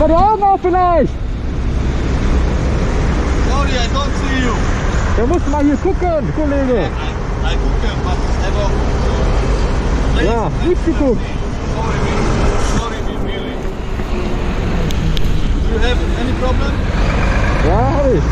Von die Augen auf vielleicht! Sorry, I don't see you. Der muss mal hier gucken, Kollege. I, ich I gucke, but ist never so. Ja, nicht geguckt. Sorry. Sorry, me, really. Do you have any problem? Ja, habe ich.